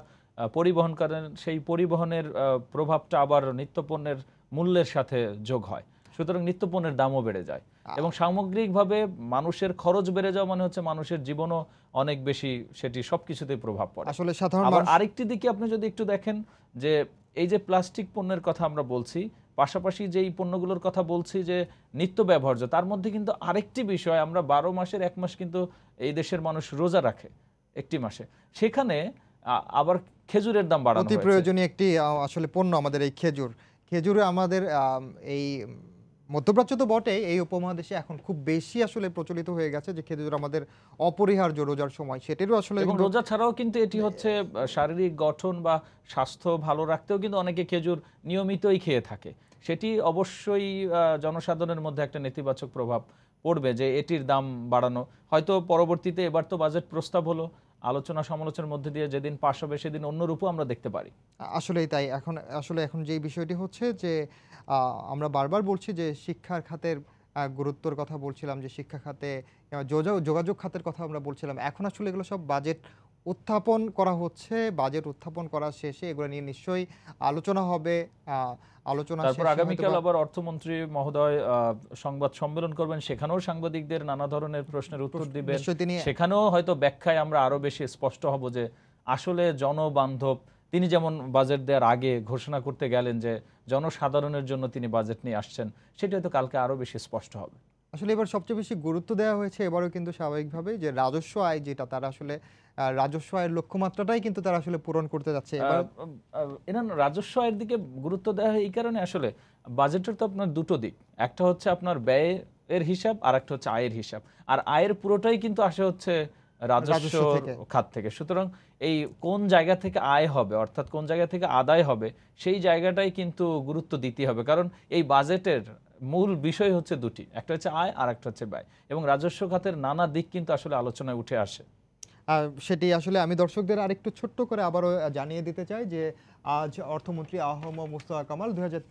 পরিবহন করেন সেই পরিবহনের আহ, প্রভাবটা আবার নিত্য পণ্যের মূল্যের সাথে যোগ হয়। সুতরাং নিত্য পণ্যের দামও বেড়ে যায়। এবং সামগ্রিকভাবে মানুষের খরচ বেড়ে যাওয়া মানে হচ্ছে মানুষের জীবনও অনেক বেশি সেটি সবকিছুতেই প্রভাব পড়ে। আসলে সাধারণ আবার আরেকটি দিকে আপনি যদি একটু দেখেন যে এই যে প্লাস্টিক পণ্যের কথা আমরা বলছি পাশাপাশি যে এই পণ্যগুলোর কথা বলছি যে নিত্য ব্যবহার্য তার মধ্যে কিন্তু আরেকটি বিষয় আমরা বারো মাসের এক মাস কিন্তু এই দেশের মানুষ রোজা রাখে একটি মাসে। সেখানে আবার খেজুরের দাম বাড়ানো অতি প্রয়োজনীয় একটি আসলে পণ্য আমাদের এই খেজুর। খেজুরে আমাদের আম, এই মধ্যপ্রাচ্য তো বটে এই উপমহাদেশে এখন খুব বেশি আসলে প্রচলিত হয়ে গেছে যে খেজুর আমাদের অপরিহার্য রোজার সময়। সেটিরও আসলে রোজা ছাড়াও কিন্তু এটি হচ্ছে শারীরিক গঠন বা স্বাস্থ্য ভালো রাখতেও কিন্তু অনেকে খেজুর নিয়মিতই খেয়ে থাকে। সেটি অবশ্যই জনসাধারণের মধ্যে একটা নেতিবাচক প্রভাব পড়বে যে এটির দাম বাড়ানো। হয়তো পরবর্তীতে এবার তো বাজেট প্রস্তাব হলো আলোচনা সমালোচনার মধ্যে দিয়ে যেদিন পাশ হবে, সেদিন অন্য রূপও আমরা দেখতে পারি। আসলেই তাই। এখন, আসলে এখন যেই বিষয়টি হচ্ছে যে আমরা বারবার বলছি যে, শিক্ষার খাতের গুরুত্বর কথা বলছিলাম, যে শিক্ষা খাতে যোগাযোগ খাতের কথা আমরা বলছিলাম। এখন আসলে এগুলো সব বাজেট উত্থাপন করা হচ্ছে বাজেট উত্থাপন করা শেষে এগুলো নিয়ে নিশ্চয়ই আলোচনা হবে আলোচনা তারপর আগামীকাল আবার অর্থমন্ত্রী মহোদয় সংবাদ সম্মেলন করবেন। সেখানেও সাংবাদিকদের নানা ধরনের প্রশ্নের উত্তর দিবেন। সেখানেও হয়তো ব্যাখ্যায় আমরা আরও বেশি স্পষ্ট হব যে আসলে জনবান্ধব তিনি যেমন বাজেট দেওয়ার আগে ঘোষণা করতে গেলেন যে জনসাধারণের জন্য তিনি বাজেট নিয়ে আসছেন সেটি হয়তো কালকে আরও বেশি স্পষ্ট হবে। আসলে এবার সবচেয়ে বেশি গুরুত্ব দেওয়া হয়েছে এবারও কিন্তু স্বাভাবিকভাবে যে রাজস্ব আয় যেটা তারা আসলে রাজস্ব আয়ের লক্ষ্যমাত্রাটাই কিন্তু তারা আসলে পূরণ করতে যাচ্ছে এবার এরা রাজস্ব আয়ের দিকে গুরুত্ব দেওয়া হয় এই কারণে আসলে বাজেটের তো আপনার দুটো দিক। একটা হচ্ছে আপনার ব্যয়ের হিসাব আর একটা হচ্ছে আয়ের হিসাব। আর আয়ের পুরোটাই কিন্তু আসে হচ্ছে রাজস্ব খাত থেকে। সুতরাং এই কোন জায়গা থেকে আয় হবে অর্থাৎ কোন জায়গা থেকে আদায় হবে সেই জায়গাটাই কিন্তু গুরুত্ব দিতে হবে। কারণ এই বাজেটের মূল বিষয় হচ্ছে দুটি, একটা হচ্ছে আয় আর একটা হচ্ছে ব্যয়। এবং রাজস্ব খাতের নানা দিক কিন্তু আসলে আলোচনায় উঠে আসে। সেটি আসলে আমি দর্শকদের আরেকটু ছোট্ট করে আবারও জানিয়ে দিতে চাই যে আজ অর্থমন্ত্রী আহম মুস্তফা কামাল দু হাজার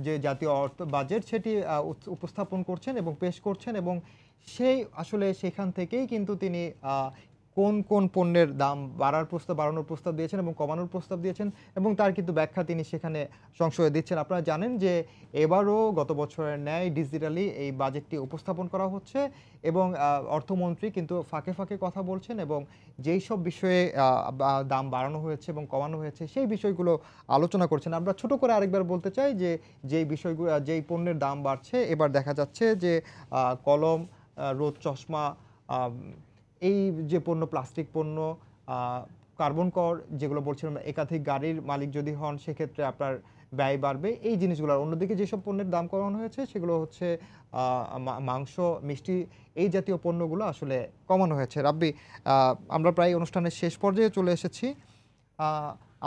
যে জাতীয় অর্থ বাজেট, সেটি উপস্থাপন করছেন এবং পেশ করছেন এবং সেই, আসলে সেখান থেকেই কিন্তু তিনি কোন কোন পণ্যের দাম বাড়ার প্রস্তাব, বাড়ানোর প্রস্তাব দিয়েছেন এবং কমানোর প্রস্তাব দিয়েছেন এবং তার কিন্তু ব্যাখ্যা তিনি সেখানে সংশয়ে দিচ্ছেন। আপনারা জানেন যে এবারও গত বছরের ন্যায় ডিজিটালি এই বাজেটটি উপস্থাপন করা হচ্ছে এবং অর্থমন্ত্রী কিন্তু ফাঁকে ফাঁকে কথা বলছেন এবং যেই সব বিষয়ে দাম বাড়ানো হয়েছে এবং কমানো হয়েছে সেই বিষয়গুলো আলোচনা করছেন। আমরা ছোট করে আরেকবার বলতে চাই যে যেই বিষয়গুলো যেই পণ্যের দাম বাড়ছে, এবার দেখা যাচ্ছে যে কলম রোদ চশমা এই যে পণ্য প্লাস্টিক পণ্য কার্বন কর যেগুলো বলছিলাম, একাধিক গাড়ির মালিক যদি হন, সেক্ষেত্রে আপনার ব্যয় বাড়বে। এই জিনিসগুলো আর অন্যদিকে যেসব পণ্যের দাম কমানো হয়েছে, সেগুলো হচ্ছে মাংস, মিষ্টি, এই জাতীয় পণ্যগুলো আসলে কমানো হয়েছে। রাব্বি আমরা প্রায় অনুষ্ঠানের শেষ পর্যায়ে চলে এসেছি।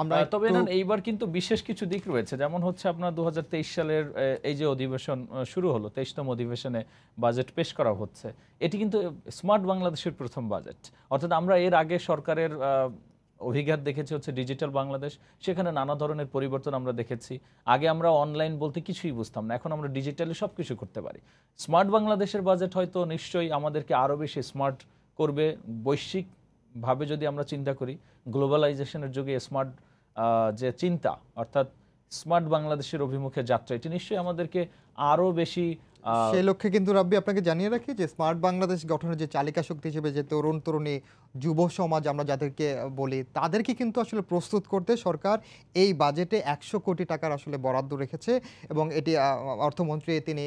আমরা তবে এইবার কিন্তু বিশেষ কিছু দিক রয়েছে। যেমন হচ্ছে আপনার দু হাজার তেইশ সালের এই যে অধিবেশন শুরু হলো তেইশতম অধিবেশনে বাজেট পেশ করা হচ্ছে। এটি কিন্তু স্মার্ট বাংলাদেশের প্রথম বাজেট। অর্থাৎ আমরা এর আগে সরকারের অভিঘাত দেখেছি হচ্ছে ডিজিটাল বাংলাদেশ। সেখানে নানা ধরনের পরিবর্তন আমরা দেখেছি। আগে আমরা অনলাইন বলতে কিছুই বুঝতাম না। এখন আমরা ডিজিটালি সব কিছু করতে পারি। স্মার্ট বাংলাদেশের বাজেট হয়তো নিশ্চয়ই আমাদেরকে আরও বেশি স্মার্ট করবে। বৈশ্বিক ভাবে যদি আমরা চিন্তা করি গ্লোবালাইজেশনের যুগে স্মার্ট যে চিন্তা, অর্থাৎ স্মার্ট বাংলাদেশের অভিমুখে যাত্রা, এটি নিশ্চয়ই আমাদেরকে আরও বেশি সেই লক্ষ্যে কিন্তু রাব্বি, আপনাকে জানিয়ে রাখি যে স্মার্ট বাংলাদেশ গঠনের যে চালিকা শক্তি হিসেবে যে তরুণ, তরুণী, যুব সমাজ আমরা যাদেরকে বলি, তাদেরকে কিন্তু আসলে প্রস্তুত করতে সরকার এই বাজেটে একশো কোটি টাকার আসলে বরাদ্দ রেখেছে এবং এটি অর্থমন্ত্রী তিনি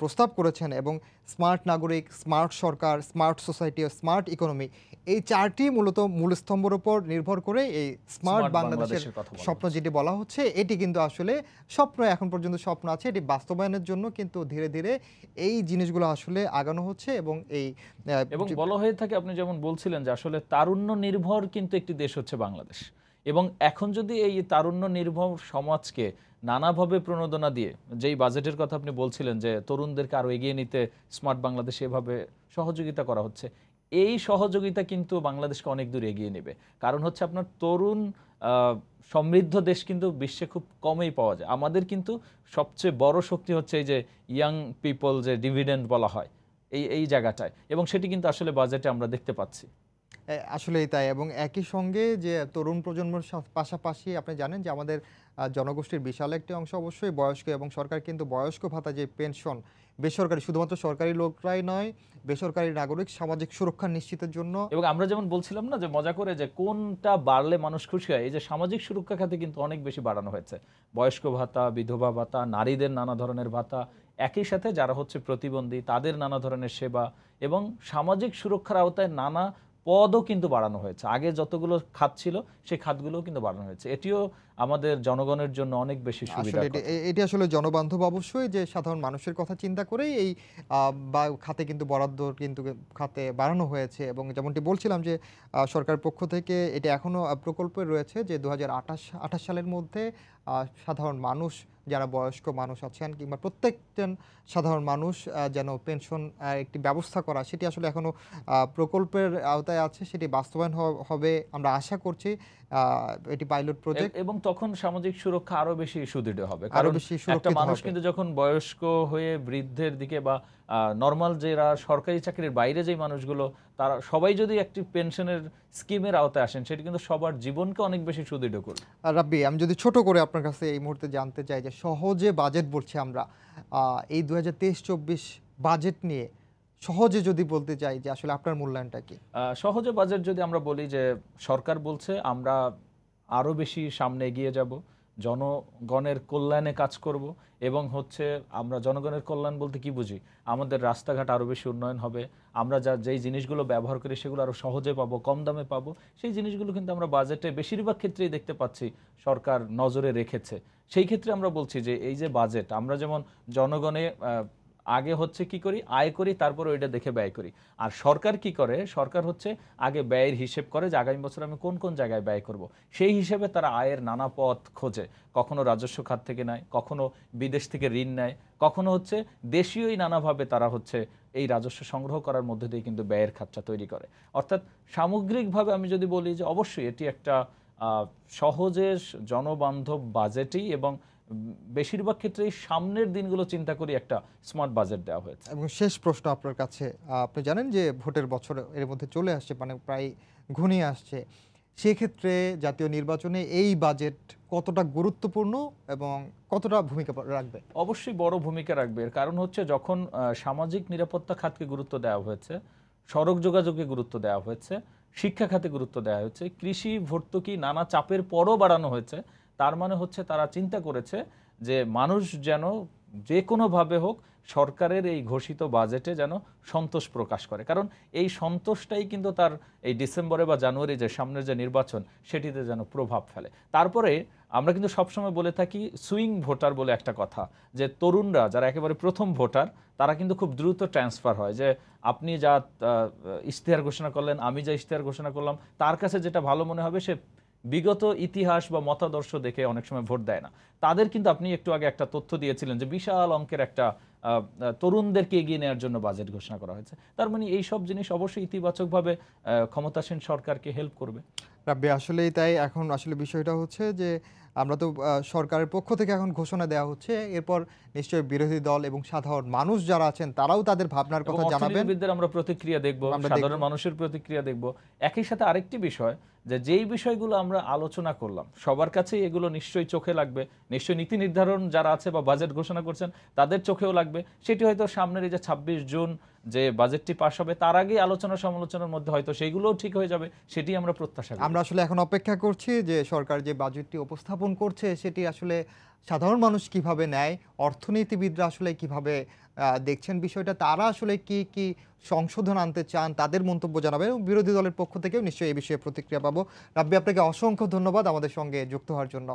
প্রস্তাব করেছেন এবং স্মার্ট নাগরিক স্মার্ট সরকার স্মার্ট সোসাইটি ও স্মার্ট ইকোনমি এই চারটি মূলত মূল স্তম্ভের উপর নির্ভর করে এই স্মার্ট বাংলাদেশের স্বপ্ন যেটি বলা হচ্ছে এটি কিন্তু আসলে স্বপ্ন এখন পর্যন্ত স্বপ্ন আছে এটি বাস্তবায়নের জন্য কিন্তু ধীরে ধীরে এই জিনিসগুলো আসলে আগানো হচ্ছে এবং এই এবং বলা হয়ে থাকে আপনি যেমন বলছিলেন যে আসলে তারুণ্য নির্ভর কিন্তু একটি দেশ হচ্ছে বাংলাদেশ। এবং এখন যদি এই তারুণ্য নির্ভর সমাজকে নানাভাবে প্রণোদনা দিয়ে, যেই বাজেটের কথা আপনি বলছিলেন যে তরুণদেরকে আরও এগিয়ে নিতে স্মার্ট বাংলাদেশ এভাবে সহযোগিতা করা হচ্ছে, এই সহযোগিতা কিন্তু বাংলাদেশকে অনেক দূর এগিয়ে নেবে। কারণ হচ্ছে আপনার তরুণ সমৃদ্ধ দেশ কিন্তু বিশ্বে খুব কমই পাওয়া যায়। আমাদের কিন্তু সবচেয়ে বড় শক্তি হচ্ছে এই যে ইয়াং পিপল যে ডিভিডেন্ড বলা হয়, এই এই জায়গাটায়। এবং সেটি কিন্তু আসলে বাজেটে আমরা দেখতে পাচ্ছি। আসলেই তাই এবং একই সঙ্গে যে তরুণ প্রজন্মের পাশাপাশি আপনি জানেন যে আমাদের জনগোষ্ঠীর বিশাল একটি অংশ অবশ্যই বয়স্ক এবং সরকার কিন্তু বয়স্ক ভাতা যে পেনশন, বেসরকারি, শুধুমাত্র সরকারি লোকরাই নয়, বেসরকারি নাগরিক সামাজিক সুরক্ষা নিশ্চিতের জন্য এবং আমরা যেমন বলছিলাম না যে মজা করে যে কোনটা বাড়লে মানুষ খুশি হয়, এই যে সামাজিক সুরক্ষা খাতে কিন্তু অনেক বেশি বাড়ানো হয়েছে। বয়স্ক ভাতা, বিধবা ভাতা, নারীদের নানা ধরনের ভাতা, একই সাথে যারা হচ্ছে প্রতিবন্ধী তাদের নানা ধরনের সেবা এবং সামাজিক সুরক্ষার আওতায় নানা পদও কিন্তু বাড়ানো হয়েছে। আগে যতগুলো খাত ছিল সেই খাতগুলোও কিন্তু বাড়ানো হয়েছে। এটিও আমাদের জনগণের জন্য অনেক বেশি সুবিধা এটি- আসলে জনবান্ধব অবশ্যই যে সাধারণ মানুষের কথা চিন্তা করেই এই বা খাতে কিন্তু বরাদ্দ কিন্তু খাতে বাড়ানো হয়েছে এবং যেমনটি বলছিলাম যে সরকার পক্ষ থেকে এটি এখনও প্রকল্পে রয়েছে যে দু হাজার আঠাশ আঠাশ সালের মধ্যে সাধারণ মানুষ যারা বয়স্ক মানুষ আছেন কিংবা প্রত্যেকজন সাধারণ মানুষ যেন পেনশন একটি ব্যবস্থা করা সেটি আসলে এখনও প্রকল্পের আওতায় আছে সেটি বাস্তবায়ন হবে আমরা আশা করছি আহ, এটি পাইলট প্রজেক্ট এবং তখন সামাজিক সুরক্ষা আরও বেশি সুদৃঢ় হবে। আরও কারণ বেশি একটা মানুষ কিন্তু যখন বয়স্ক হয়ে বৃদ্ধের দিকে বা নর্মাল যারা সরকারি চাকরির বাইরে যে মানুষগুলো তারা সবাই যদি একটি পেনশনের স্কিমের আওতায় আসেন সেটি কিন্তু সবার জীবনকে অনেক বেশি সুদৃঢ় করবে। আর রাব্বি আমি যদি ছোট করে আপনার কাছে এই মুহূর্তে জানতে চাই যে সহজে বাজেট বলছি আমরা এই দু হাজার তেইশ চব্বিশ বাজেট নিয়ে সহজে যদি বলতে চাই যে আসলে আপনার মূল্যায়নটা কি? সহজে বাজেট যদি আমরা বলি যে সরকার বলছে আমরা আরও বেশি সামনে এগিয়ে যাব। জনগণের কল্যাণে কাজ করব এবং হচ্ছে আমরা জনগণের কল্যাণ বলতে কি বুঝি? আমাদের রাস্তাঘাট আরও বেশি উন্নয়ন হবে। আমরা যা, যেই জিনিসগুলো ব্যবহার করি সেগুলো আরও সহজে পাব, কম দামে পাব। সেই জিনিসগুলো কিন্তু আমরা বাজেটে বেশিরভাগ ক্ষেত্রেই দেখতে পাচ্ছি সরকার নজরে রেখেছে। সেই ক্ষেত্রে আমরা বলছি যে, এই যে বাজেট, আমরা যেমন জনগণে আগে হচ্ছে কি করি? আয় করি, তারপর ওইটা দেখে ব্যয় করি। আর সরকার কি করে? সরকার হচ্ছে আগে ব্যয়ের হিসেব করে যে আগামী বছর আমি কোন কোন জায়গায় ব্যয় করব। সেই হিসেবে তারা আয়ের নানা পথ খোঁজে। কখনো রাজস্ব খাত থেকে নেয়, কখনো বিদেশ থেকে ঋণ নেয়, কখনো হচ্ছে দেশীয়ই নানাভাবে তারা হচ্ছে এই রাজস্ব সংগ্রহ করার মধ্যে দিয়ে কিন্তু ব্যয়ের খাতটা তৈরি করে। অর্থাৎ সামগ্রিকভাবে আমি যদি বলি যে অবশ্যই এটি একটা সহজে জনবান্ধব বাজেটই এবং বেশিরভাগ ক্ষেত্রেই সামনের দিনগুলো চিন্তা করি একটা স্মার্ট বাজেট দেওয়া হয়েছে। এবং শেষ প্রশ্ন আপনার কাছে আপনি জানেন যে ভোটের বছর এর মধ্যে চলে আসছে মানে প্রায় ঘনিয়ে আসছে। সেক্ষেত্রে জাতীয় নির্বাচনে এই বাজেট কতটা গুরুত্বপূর্ণ এবং কতটা ভূমিকা রাখবে? অবশ্যই বড় ভূমিকা রাখবে। এর কারণ হচ্ছে যখন সামাজিক নিরাপত্তা খাতকে গুরুত্ব দেওয়া হয়েছে সড়ক যোগাযোগে গুরুত্ব দেওয়া হয়েছে শিক্ষা খাতে গুরুত্ব দেওয়া হয়েছে কৃষি ভর্তুকি নানা চাপের পরও বাড়ানো হয়েছে তার মানে হচ্ছে তারা চিন্তা করেছে যে মানুষ যেন যে কোনোভাবে হোক সরকারের এই ঘোষিত বাজেটে যেন সন্তোষ প্রকাশ করে। কারণ এই সন্তোষটাই কিন্তু তার এই ডিসেম্বরে বা জানুয়ারি যে সামনের যে নির্বাচন, সেটিতে যেন প্রভাব ফেলে। তারপরে আমরা কিন্তু সবসময় বলে থাকি সুইং ভোটার বলে একটা কথা, যে তরুণরা যারা একেবারে প্রথম ভোটার, তারা কিন্তু খুব দ্রুত ট্রান্সফার হয়। যে আপনি যা ইশতেহার ঘোষণা করলেন, আমি যা ইশতেহার ঘোষণা করলাম, তার কাছে যেটা ভালো মনে হবে, সে বিগত ইতিহাস বা মতাদর্শ দেখে অনেক সময় ভোট দেয় না। তাদের কিন্তু আপনি একটু আগে একটা তথ্য দিয়েছিলেন যে বিশাল অঙ্কের একটা তরুণদেরকে এগিয়ে নেওয়ার জন্য বাজেট ঘোষণা করা হয়েছে। তার মানে এই সব জিনিস অবশ্যই ইতিবাচকভাবে ক্ষমতাসীন সরকারকে হেল্প করবে। রাব্বি, আসলেই তাই। এখন আসলে বিষয়টা হচ্ছে যে আমরা তো সরকারের পক্ষ থেকে এখন ঘোষণা দেওয়া হচ্ছে। এরপর নিশ্চয়ই বিরোধী দল এবং সাধারণ মানুষ যারা আছেন তারাও তাদের ভাবনার কথা জানাবেন। আমরা প্রতিক্রিয়া দেখব সাধারণ মানুষের প্রতিক্রিয়া দেখব। একই সাথে আরেকটি বিষয় যে যেই বিষয়গুলো আমরা আলোচনা করলাম সবার কাছেই এগুলো নিশ্চয়ই চোখে লাগবে। নিশ্চয়ই নীতি নির্ধারণ যারা আছে বা বাজেট ঘোষণা করছেন তাদের চোখেও লাগবে। সেটি হয়তো সামনের এই যে ছাব্বিশ জুন যে বাজেটটি পাশ হবে তার আগে আলোচনা সমালোচনার মধ্যে হয়তো সেইগুলোও ঠিক হয়ে যাবে সেটি আমরা প্রত্যাশা আমরা আসলে এখন অপেক্ষা করছি যে সরকার যে বাজেটটি উপস্থাপন করছে সেটি আসলে সাধারণ মানুষ কীভাবে নেয়? অর্থনীতিবিদরা আসলে কীভাবে দেখছেন বিষয়টা? তারা আসলে কি কি সংশোধন আনতে চান? তাদের মন্তব্য জানাবেন। এবং বিরোধী দলের পক্ষ থেকেও নিশ্চয়ই এই বিষয়ে প্রতিক্রিয়া পাবো। রাব্বি আপনাকে অসংখ্য ধন্যবাদ আমাদের সঙ্গে যুক্ত হওয়ার জন্য।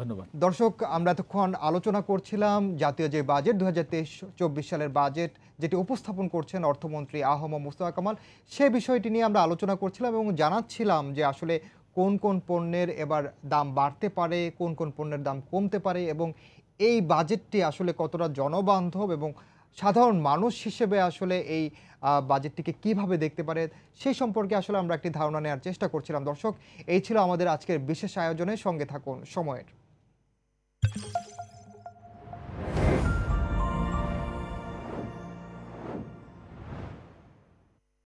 ধন্যবাদ। দর্শক আমরা এতক্ষণ আলোচনা করছিলাম জাতীয় যে বাজেট দু হাজার তেইশ চব্বিশ সালের বাজেট যেটি উপস্থাপন করছেন অর্থমন্ত্রী আহম মুস্তফা কামাল সে বিষয়টি নিয়ে আমরা আলোচনা করছিলাম এবং জানাচ্ছিলাম যে আসলে কোন কোন পণ্যের এবার দাম বাড়তে পারে, কোন কোন পণ্যের দাম কমতে পারে এবং এই বাজেটটি আসলে কতটা জনবান্ধব এবং সাধারণ মানুষ হিসেবে আসলে এই বাজেটটিকে কীভাবে দেখতে পারে সেই সম্পর্কে আসলে আমরা একটি ধারণা নেওয়ার চেষ্টা করছিলাম। দর্শক, এই ছিল আমাদের আজকের বিশেষ আয়োজনের সঙ্গে থাকুন সময়ের।